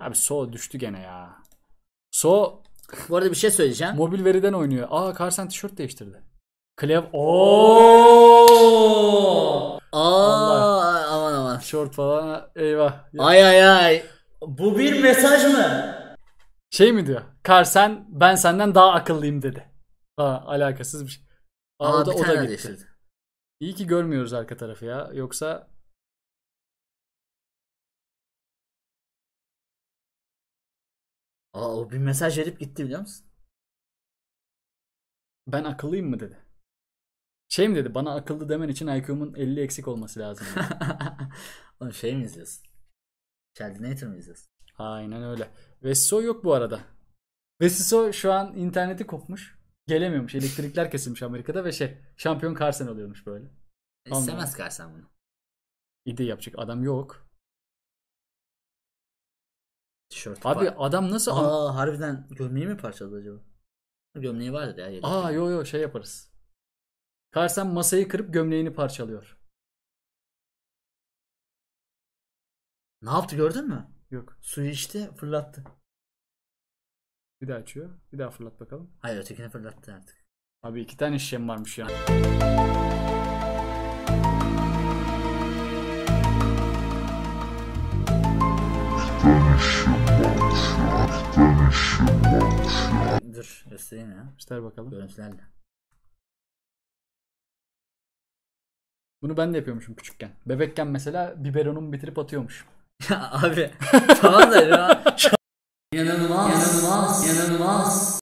Abi So düştü gene ya. So Bu arada bir şey söyleyeceğim. mobil veriden oynuyor. Aa Carson tişört değiştirdi. Klev Oo! Aa, aman aman. tişört falan eyvah. Ay ay ay. Bu bir mesaj mı? Şey mi diyor? Carson ben senden daha akıllıyım dedi. Aa, alakasız bir şey. Aa, Aa, o da, bir o da tane gitti. değiştirdi. İyi ki görmüyoruz arka tarafı ya. Yoksa Aa, o bir mesaj verip gitti biliyor musun? ben akıllıyım mı dedi. Şey mi dedi? Bana akıllı demen için IQ'mun 50 eksik olması lazım. Oğlum şey mi izliyorsun? Sheldon mı izliyorsun? Aynen öyle. Vesiso yok bu arada. Vesiso şu an interneti kopmuş. Gelemiyormuş. Elektrikler kesilmiş Amerika'da ve şey şampiyon Carson oluyormuş böyle. Anladım. İstemez Karsan bunu. İyi de yapacak adam yok. Tişört Abi var. adam nasıl... Aa harbiden gömleği mi parçaladı acaba? Gömleği vardı ya. yedek. Aa yo yo şey yaparız. Carson masayı kırıp gömleğini parçalıyor. Ne yaptı gördün mü? Yok. Suyu içti fırlattı. Bir daha açıyor. Bir daha fırlat bakalım. Hayır ötekini fırlattı artık. Abi iki tane şişem varmış ya. Dur göstereyim ya. İster bakalım. Görüntülerle. Bunu ben de yapıyormuşum küçükken. Bebekken mesela biberonumu bitirip atıyormuş. Ya abi tamam da ya. İnanılmaz. İnanılmaz. İnanılmaz.